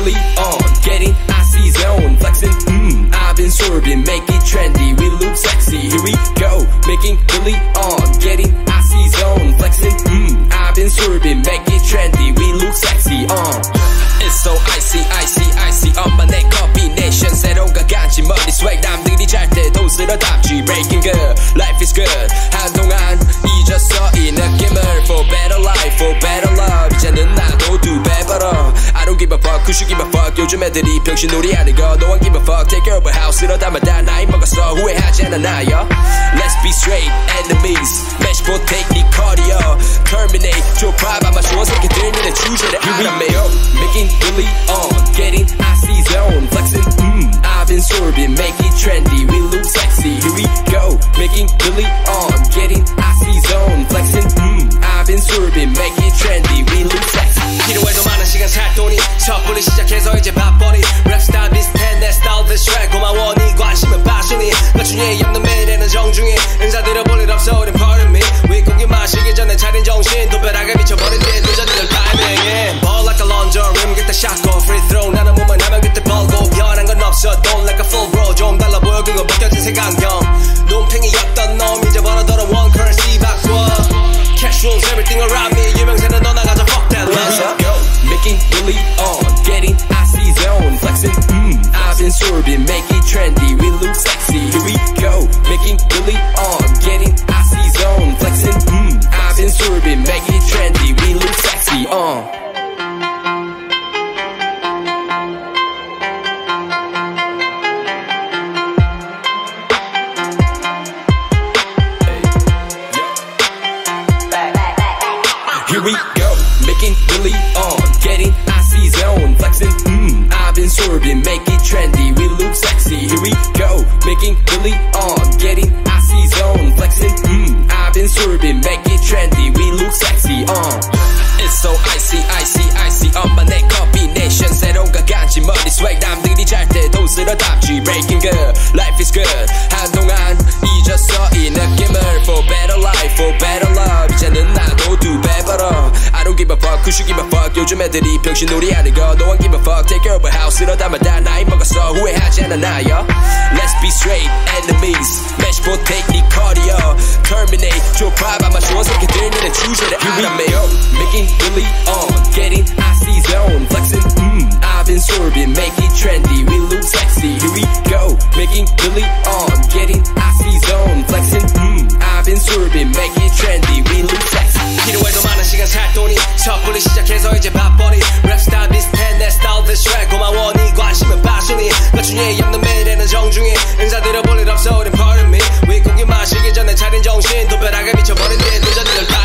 really on, getting icy zone, flexing, mmm, I've been swerving, make it trendy, we look sexy, here we go, making really on, getting icy zone, flexing, mmm, I've been swerving, make it trendy, we look sexy, uh. It's so icy, icy, icy, 엄마 내 combination, 새로운가 간지 머리 swag, 남들이 잘 때도 쓸어담지, breaking good, life is good, 한동안 잊었어 이 느낌을, for better life, for better love, 이제는 나 give a fuck, who should give a fuck, 요즘 애들이 병신놀이 하는 거, no one give a fuck, take care of a house, 이러다만 다 나이 먹었어, 후회하지 않아 나요, let's be straight, enemies, match for technique, cardio, terminate, 좁아 아마 좋은 새끼들 눈에 주제를 알아매요, making really on, getting icy zone, 시작해서 이제 밥벌이. 랩스타일 비슷해 내 스타일 대 슈렉 고마워 네 관심은 passion이. 맞춤이 없는 매일에는 정중히 인사드려 볼일 없어 우린 pardon me. 윗고기 마시기 전에 차린 정신. 도배하게 미쳐버린 뒤 늦어지는 타이밍에 Ball like a laundry rim get the shot go free throw 나는 몸만 하면 그때 벌고 변한 건 없어 don't like a full bro. 좀 달라 보여 그거 벗겨진 색안경 논팽이였던 놈 이제 벌어들어 one currency 바꿔. Cash rules everything around Been make it trendy, we look sexy, here we go, making really on, getting icy zone, flexing, mmm, I've been sorbing, make it trendy, we look sexy, uh. Here we go, making really on, getting icy zone, flexing, mmm, I've been sorbing, make it trendy, we look sexy. Here we go, making really on, getting icy zone, flexing, mmm, I've been sorbing, make 거 No one give a fuck. Take care of a house. 나이 먹었어 후회하지 않아 나요 Let's be straight. Enemies. Match for take 니 커리어 Terminate 좁아 봐마 좋은 새끼들 니는 주제를 go. Oh, making really on. Getting icy zone. Flexing. Mm. I've been serving Make it trendy. We look sexy. Here we go. Making really on. Getting icy zone. Flexing. Mm. I've been serving Make it trendy. We look sexy. 필요해도 많은 시간 매일에는 정중히 행사들어 볼일 없어. 우린 pardon me 윗고기 마시기 전에 차린 정신. 도별하게 미쳐버린 뒤에 그 도전들 다